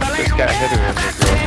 This guy got hit him the well.